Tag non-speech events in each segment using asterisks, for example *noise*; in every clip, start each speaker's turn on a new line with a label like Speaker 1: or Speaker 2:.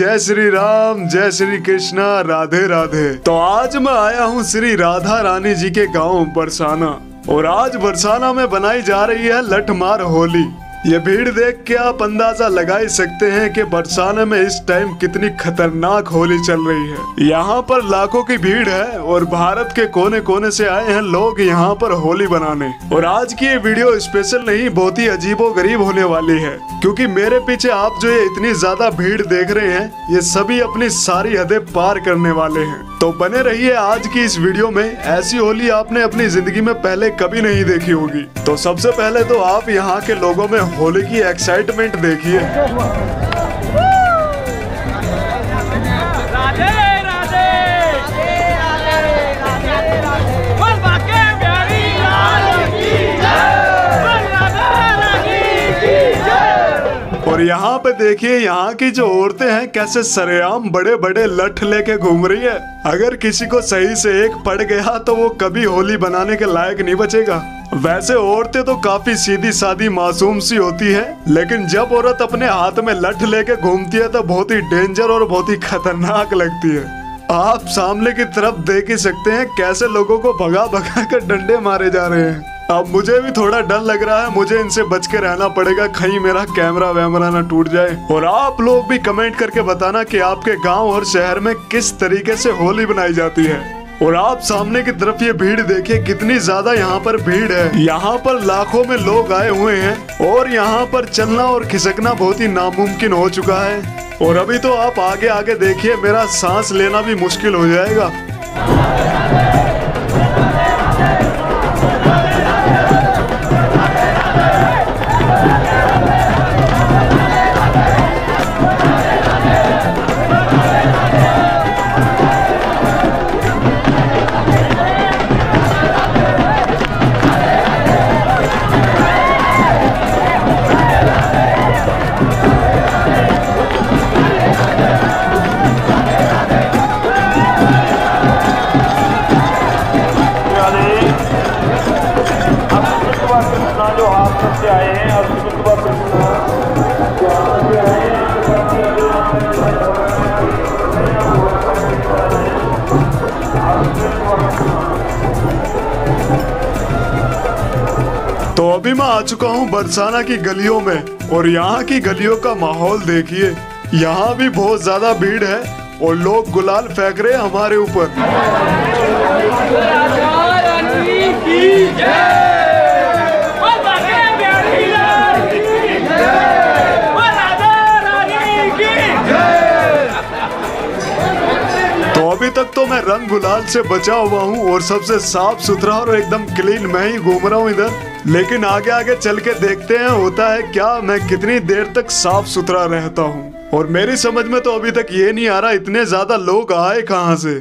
Speaker 1: जय श्री राम, जय श्री कृष्णा, राधे राधे। तो आज मैं आया हूँ श्री राधा रानी जी के गाँव बरसाना। और आज बरसाना में बनाई जा रही है लठमार होली। ये भीड़ देख के आप अंदाज़ा लगा ही सकते हैं कि बरसाने में इस टाइम कितनी खतरनाक होली चल रही है। यहाँ पर लाखों की भीड़ है और भारत के कोने कोने से आए हैं लोग यहाँ पर होली बनाने। और आज की ये वीडियो स्पेशल नहीं, बहुत ही अजीबो गरीब होने वाली है। क्योंकि मेरे पीछे आप जो ये इतनी ज़्यादा भीड़ देख रहे हैं, ये सभी अपनी सारी हदें पार करने वाले हैं। तो बने रहिए आज की इस वीडियो में। ऐसी होली आपने अपनी ज़िंदगी में पहले कभी नहीं देखी होगी। तो सबसे पहले तो आप यहाँ के लोगों में होली की एक्साइटमेंट देखिए। और यहाँ पे देखिए, यहाँ की जो औरतें हैं, कैसे सरेआम बड़े बड़े लठ लेके घूम रही है। अगर किसी को सही से एक पड़ गया तो वो कभी होली बनाने के लायक नहीं बचेगा। वैसे औरतें तो काफ़ी सीधी सादी मासूम सी होती है, लेकिन जब औरत अपने हाथ में लठ लेके घूमती है तो बहुत ही डेंजर और बहुत ही खतरनाक लगती है। आप सामने की तरफ़ देख ही सकते हैं, कैसे लोगों को भगा भगा कर डंडे मारे जा रहे हैं। अब मुझे भी थोड़ा डर लग रहा है। मुझे इनसे बच के रहना पड़ेगा। कहीं मेरा कैमरा वैमरा ना टूट जाए। और आप लोग भी कमेंट करके बताना कि आपके गाँव और शहर में किस तरीके से होली बनाई जाती है। और आप सामने की तरफ़ ये भीड़ देखिए, कितनी ज़्यादा यहाँ पर भीड़ है। यहाँ पर लाखों में लोग आए हुए हैं। और यहाँ पर चलना और खिसकना बहुत ही नामुमकिन हो चुका है। और अभी तो आप आगे आगे देखिए, मेरा सांस लेना भी मुश्किल हो जाएगा। आ चुका हूँ बरसाना की गलियों में। और यहाँ की गलियों का माहौल देखिए। यहाँ भी बहुत ज़्यादा भीड़ है और लोग गुलाल फेंक रहे हमारे ऊपर। तो अभी तक तो मैं रंग गुलाल से बचा हुआ हूँ और सबसे साफ़ सुथरा और एकदम क्लीन मैं ही घूम रहा हूँ इधर। लेकिन आगे आगे चल के देखते हैं, होता है क्या मैं कितनी देर तक साफ़ सुथरा रहता हूँ? और मेरी समझ में तो अभी तक ये नहीं आ रहा, इतने ज़्यादा लोग आए कहाँ से?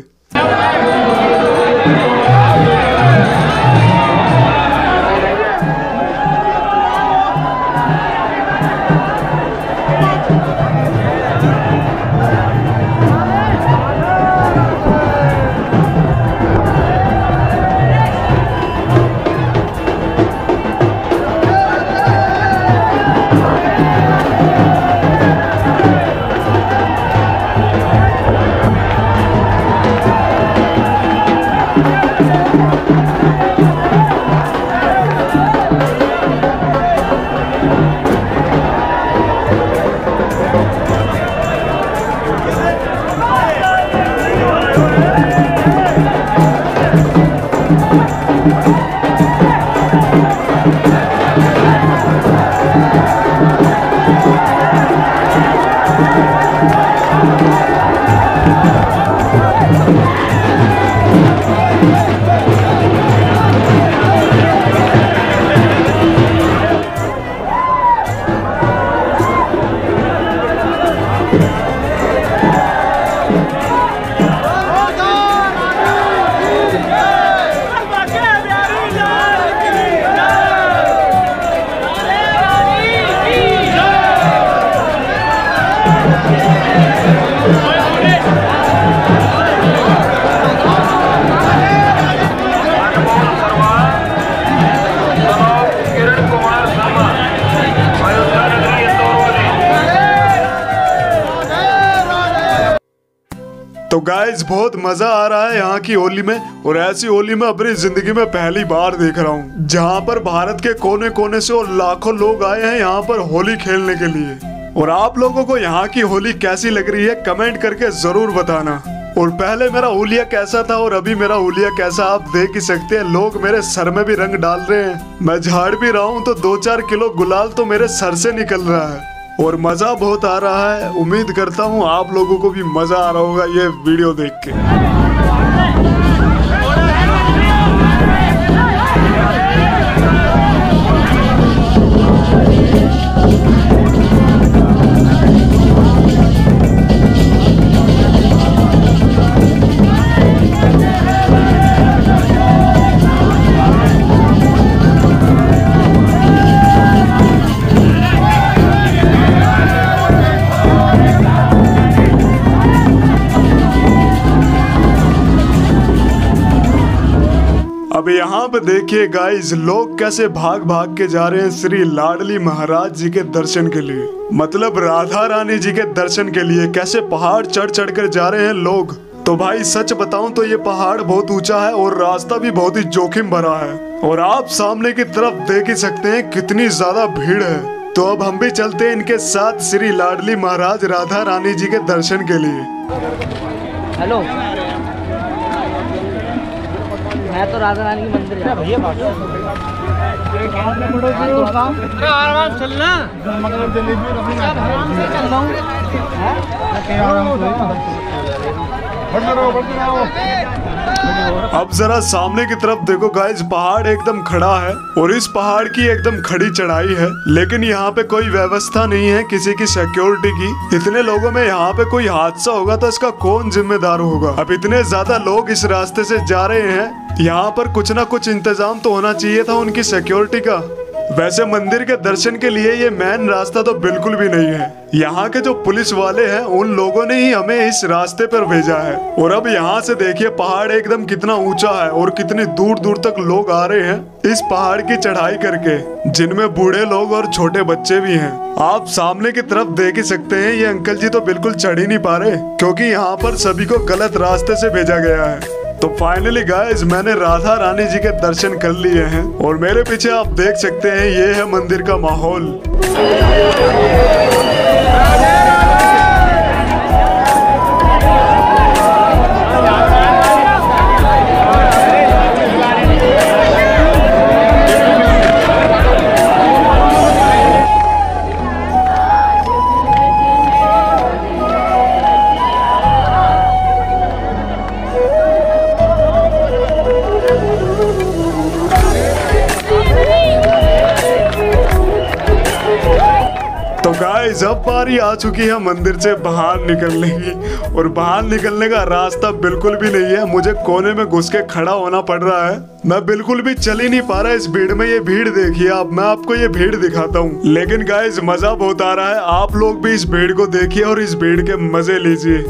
Speaker 1: तो गाइस बहुत मज़ा आ रहा है यहाँ की होली में और ऐसी होली में अपनी ज़िंदगी में पहली बार देख रहा हूँ, जहाँ पर भारत के कोने कोने से और लाखों लोग आए हैं यहाँ पर होली खेलने के लिए। और आप लोगों को यहाँ की होली कैसी लग रही है, कमेंट करके ज़रूर बताना। और पहले मेरा होलिया कैसा था और अभी मेरा होलिया कैसा, आप देख ही सकते हैं, लोग मेरे सर में भी रंग डाल रहे हैं। मैं झाड़ भी रहा हूँ तो दो चार किलो गुलाल तो मेरे सर से निकल रहा है। और मज़ा बहुत आ रहा है। उम्मीद करता हूँ आप लोगों को भी मज़ा आ रहा होगा ये वीडियो देख के। यहाँ पे देखिए गाइस लोग कैसे भाग भाग के जा रहे हैं श्री लाडली महाराज जी के दर्शन के लिए। मतलब राधा रानी जी के दर्शन के लिए। कैसे पहाड़ चढ़ चढ़ कर जा रहे हैं लोग। तो भाई, सच बताऊँ तो ये पहाड़ बहुत ऊँचा है और रास्ता भी बहुत ही जोखिम भरा है। और आप सामने की तरफ़ देख ही सकते हैं कितनी ज़्यादा भीड़ है। तो अब हम भी चलते हैं इनके साथ श्री लाडली महाराज राधा रानी जी के दर्शन के लिए।
Speaker 2: हेलो। मैं तो राजा रानी के मंदिर है भैया आराम चलना। आराम से चल रहा हूँ।
Speaker 1: अब जरा सामने की तरफ़ देखो गाइस पहाड़ एकदम खड़ा है और इस पहाड़ की एकदम खड़ी चढ़ाई है। लेकिन यहाँ पे कोई व्यवस्था नहीं है किसी की सिक्योरिटी की। इतने लोगों में यहाँ पे कोई हादसा होगा तो इसका कौन जिम्मेदार होगा? अब इतने ज़्यादा लोग इस रास्ते से जा रहे हैं, यहाँ पर कुछ ना कुछ इंतज़ाम तो होना चाहिए था उनकी सिक्योरिटी का। वैसे मंदिर के दर्शन के लिए ये मेन रास्ता तो बिल्कुल भी नहीं है। यहाँ के जो पुलिस वाले हैं, उन लोगों ने ही हमें इस रास्ते पर भेजा है। और अब यहाँ से देखिए, पहाड़ एकदम कितना ऊँचा है और कितनी दूर दूर तक लोग आ रहे हैं इस पहाड़ की चढ़ाई करके, जिनमें बूढ़े लोग और छोटे बच्चे भी हैं। आप सामने की तरफ़ देख ही सकते हैं, ये अंकल जी तो बिल्कुल चढ़ ही नहीं पा रहे, क्योंकि यहाँ पर सभी को गलत रास्ते से भेजा गया है। तो फाइनली गाइस मैंने राधा रानी जी के दर्शन कर लिए हैं। और मेरे पीछे आप देख सकते हैं, ये है मंदिर का माहौल। बारी आ चुकी है मंदिर से बाहर निकलने की। और बाहर निकलने का रास्ता बिल्कुल भी नहीं है। मुझे कोने में घुस के खड़ा होना पड़ रहा है। मैं बिल्कुल भी चल ही नहीं पा रहा। इस भीड़ में ये भीड़ देखिए आप। मैं आपको ये भीड़ दिखाता हूँ। लेकिन गाइज़ मज़ा बहुत आ रहा है। आप लोग भी इस भीड़ को देखिए और इस भीड़ के मज़े लीजिए।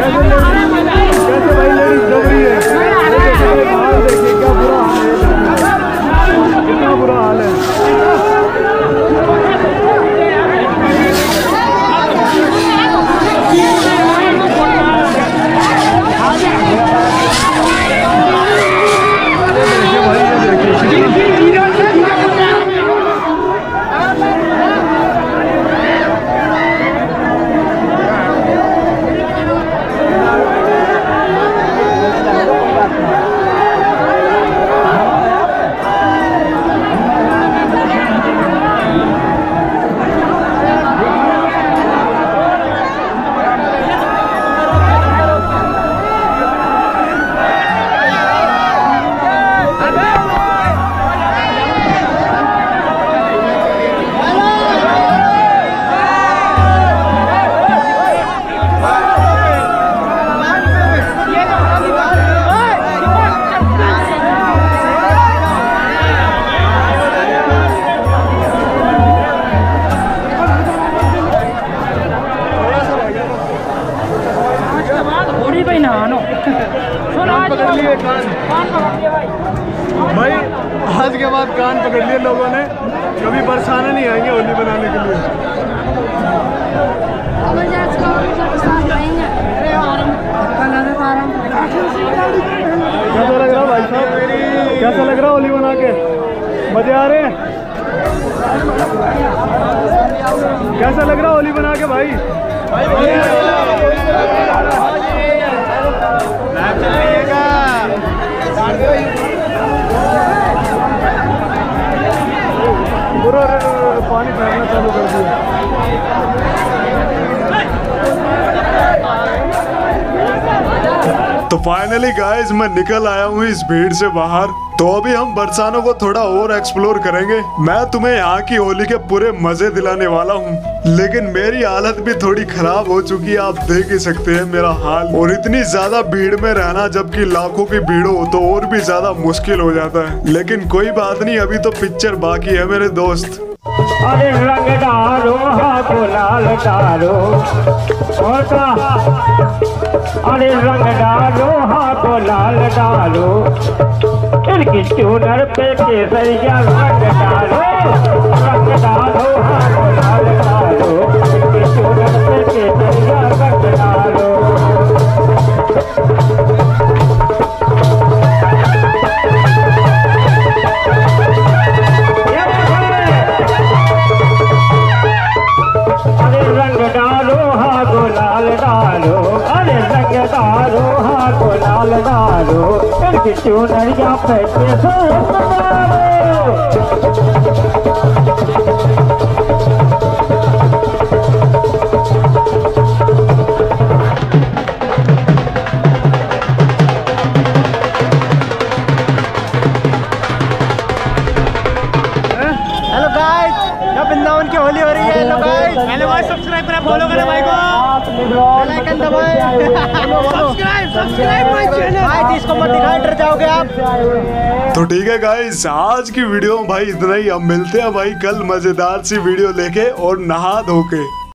Speaker 2: Yeah, yeah, yeah. पकड़ लिए कान? भाई? आज के बाद कान पकड़ लिए लोगों ने। कभी बरसाने नहीं आएँगे होली बनाने के लिए। कैसा लग रहा भाई साहब? कैसा लग रहा होली बना के? मज़े आ रहे हैं? कैसा लग रहा होली बना के भाई? बुरा पानी फैलना चालू कर दिया।
Speaker 1: तो फाइनली गाइस मैं निकल आया हूँ इस भीड़ से बाहर। तो अभी हम बरसानों को थोड़ा और एक्सप्लोर करेंगे। मैं तुम्हें यहाँ की होली के पूरे मज़े दिलाने वाला हूँ। लेकिन मेरी हालत भी थोड़ी खराब हो चुकी है, आप देख ही सकते हैं मेरा हाल। और इतनी ज़्यादा भीड़ में रहना, जबकि लाखों की भीड़ हो तो और भी ज़्यादा मुश्किल हो जाता है। लेकिन कोई बात नहीं, अभी तो पिक्चर बाकी है मेरे दोस्त।
Speaker 3: अरे रंग डालो हाँ गुलाल डालो। अरे रंग डालो हाँ लाल डालो। इनकी चूनर पे केसरिया रंग डालो। रंग डालो हाँ लाल डालो। इनकी चूनर पे केसरिया रंग डालो। इनकी चूनरिया पे
Speaker 2: वृंदावन की होली हो रही है? हेलो गाइस सब्सक्राइब करें फॉलो करें भाई को। बेल आइकन दबाएँ। सब्सक्राइब सब्सक्राइब *laughs* मत दिखाए, डर जाओगे आप।
Speaker 1: तो ठीक है गाइस आज की वीडियो भाई इतना ही। अब मिलते हैं भाई कल मज़ेदार सी वीडियो लेके और नहा धो के।